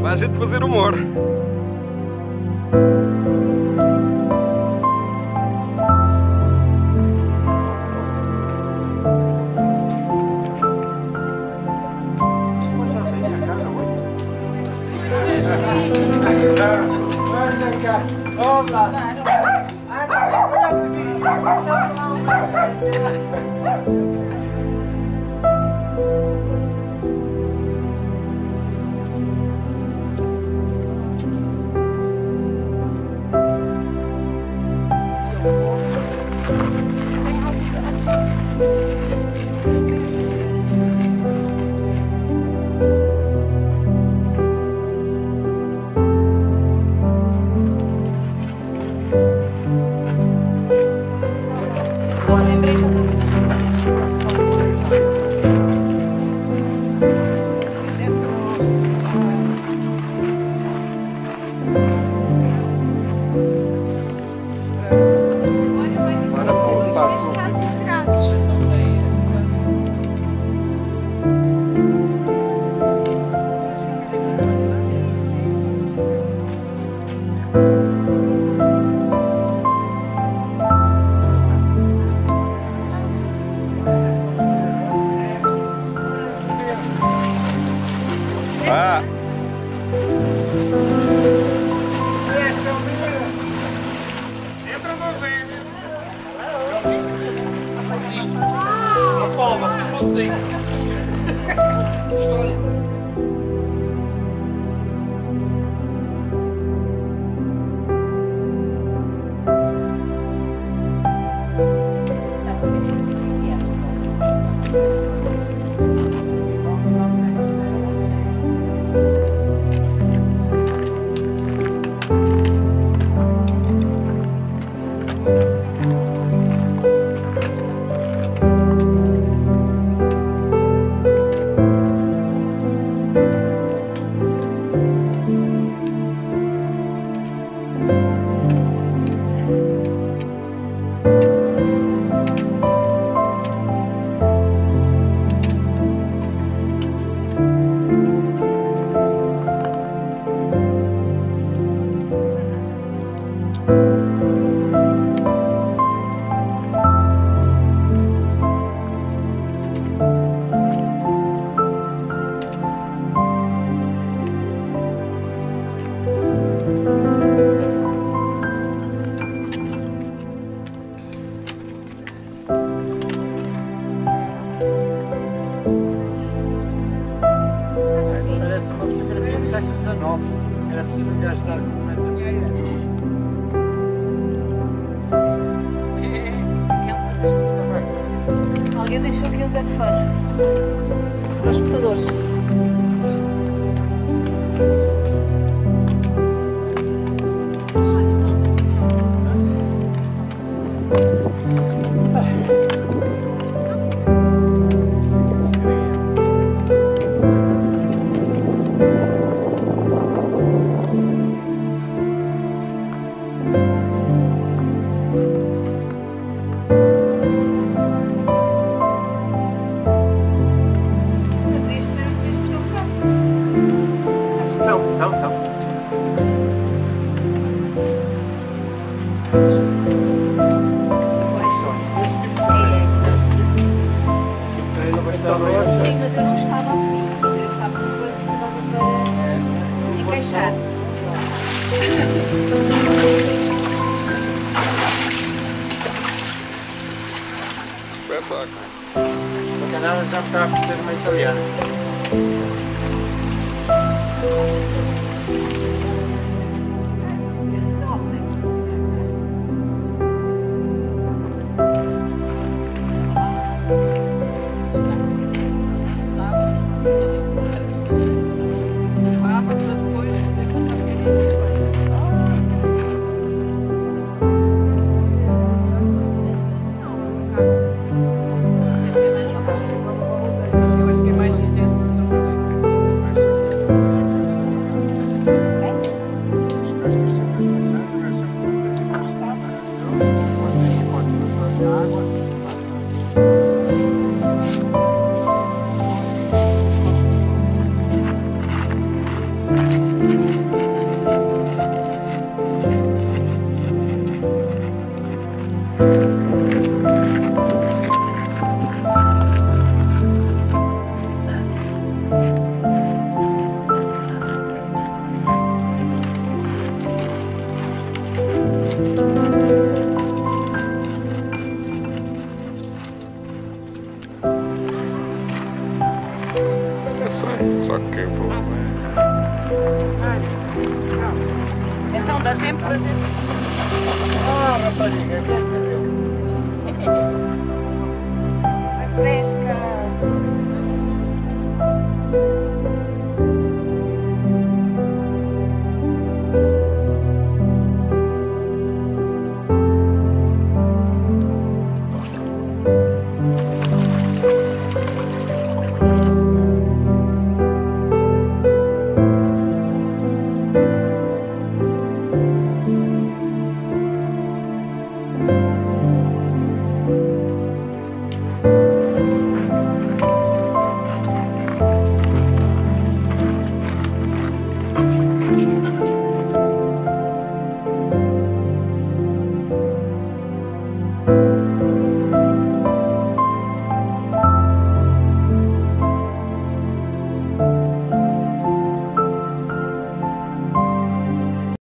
Vai a gente fazer humor. Só Ah, Entra no. A palma, pontinho. Parece headphones. Os escutadores. Não, não, não. Sim, mas eu não estava assim. Eu estava com coisa que estava para me queixar. espetáculo. A canela já está a ser uma italiana. É só, que eu vou. Então dá tempo para gente. Ah, rapaz,